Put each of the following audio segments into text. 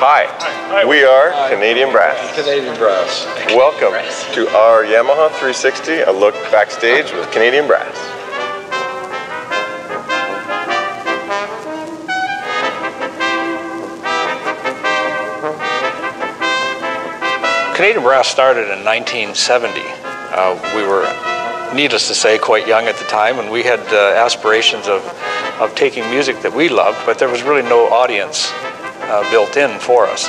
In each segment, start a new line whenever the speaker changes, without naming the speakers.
Hi, we are Canadian Brass.
Canadian Brass.
Welcome to our Yamaha 360, a look backstage with Canadian Brass.
Canadian Brass started in 1970. Uh, we were, needless to say, quite young at the time, and we had uh, aspirations of, of taking music that we loved, but there was really no audience uh, built in for us.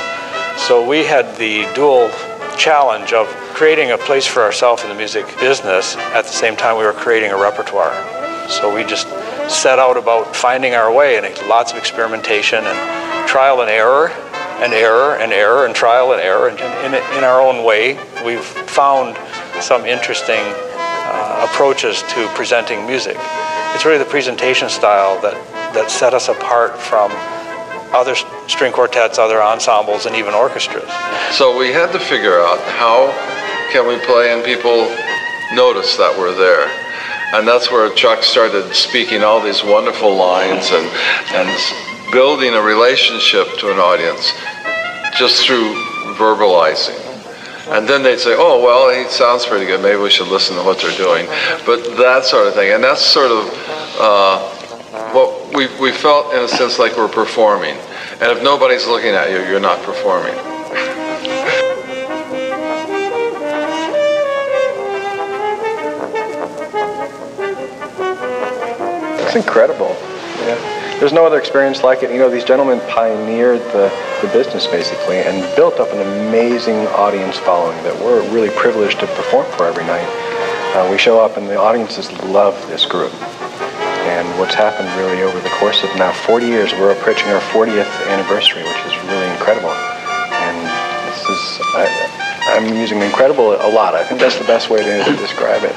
So we had the dual challenge of creating a place for ourselves in the music business at the same time we were creating a repertoire. So we just set out about finding our way and lots of experimentation and trial and error and error and error and trial and error. And in, in our own way, we've found some interesting uh, approaches to presenting music. It's really the presentation style that, that set us apart from other string quartets, other ensembles, and even orchestras.
So we had to figure out how can we play and people notice that we're there. And that's where Chuck started speaking all these wonderful lines and, and building a relationship to an audience just through verbalizing. And then they'd say, oh, well, he sounds pretty good. Maybe we should listen to what they're doing. But that sort of thing. And that's sort of uh, we, we felt, in a sense, like we're performing. And if nobody's looking at you, you're not performing.
It's incredible. Yeah. There's no other experience like it. You know, these gentlemen pioneered the, the business basically and built up an amazing audience following that we're really privileged to perform for every night. Uh, we show up and the audiences love this group. And what's happened really over the course of now 40 years, we're approaching our 40th anniversary, which is really incredible. And this is, I, I'm using incredible a lot. I think that's the best way to describe it.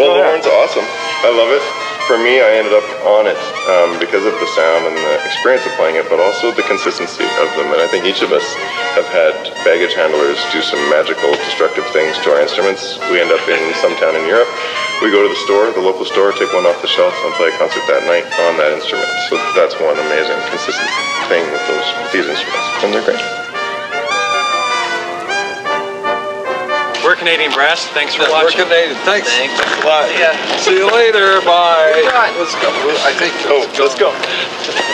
Well, horn's awesome. I love it. For me, I ended up on it um, because of the sound and the experience of playing it, but also the consistency of them. And I think each of us have had baggage handlers do some magical, destructive things to our instruments. We end up in some town in Europe. We go to the store, the local store, take one off the shelf, and play a concert that night on that instrument. So that's one amazing consistent thing with those with these instruments, and they're great.
We're Canadian Brass. Thanks for watching. We're.
Canadian. Thanks.
Thanks.
Lot.
Yeah.
See you later. Bye. Let's go. I think.
Oh, let's go.